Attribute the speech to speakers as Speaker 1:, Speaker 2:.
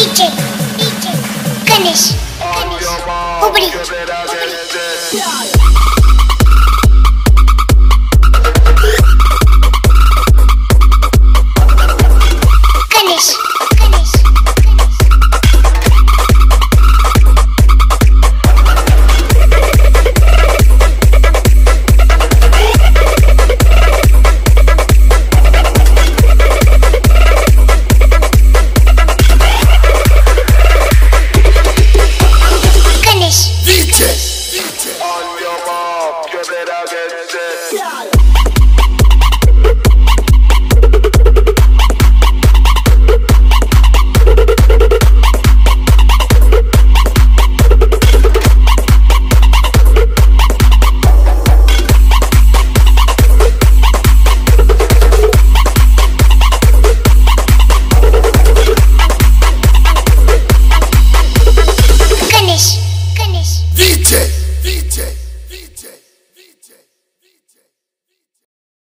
Speaker 1: DJ, DJ, Ganesh, Ganesh, Hubri, Hubri. I'll get set. Yeah.